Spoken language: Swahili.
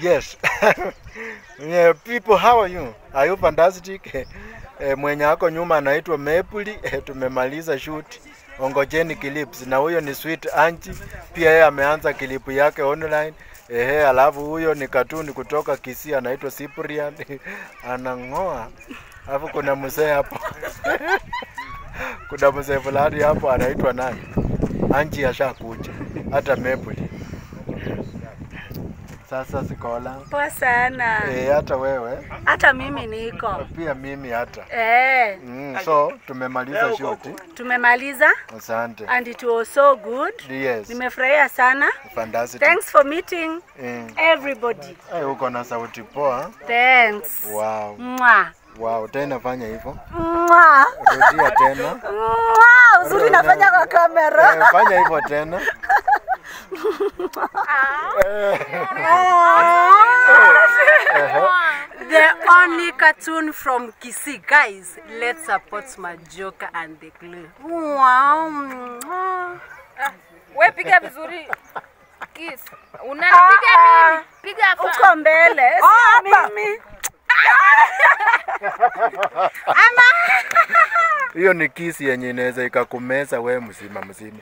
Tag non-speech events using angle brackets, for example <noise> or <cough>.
Yes. <laughs> yeah, people, how are you? Are you fantastic? <laughs> Eh, mwenye ako nyuma anaitwa Mepuli. <laughs> Tumemaliza shoot. Ongojeni clips na huyo ni Sweet Anchi, pia yeye ameanza kilipu yake online. Ehe, alafu huyo ni katuni kutoka Kisii anaitwa Cyprian anang'oa. Alafu kuna mzee hapo kuna mzee fulani hapo anaitwa nani? Anchi ashakuja hata Mepuli. Sasa sikola Poa sana. eh, hata wewe Hata mimi niko. pia mimi hata Eh, mm, so tumemaliza shoti. tumemaliza Asante. and it was so good. Yes, Nimefurahia sana. fantastic. Thanks for meeting Mm. everybody. Eh, uko na sauti poa. Thanks. Wow. Mwa. Wow, tena fanya hivyo. Mwa. Rudia tena. Mwa, Uzuri nafanya kwa kamera. Eh, fanya hivyo tena. <laughs> <laughs> The only cartoon from Kisi. Guys, let's support Majoka and the Glue. Wow. We piga vizuri. Kiss. Unapiga mimi. Piga hapa. Uko mbele. Oh, mimi. <laughs> Hiyo ni kisi yenye inaweza ikakumeza we mzima mzima.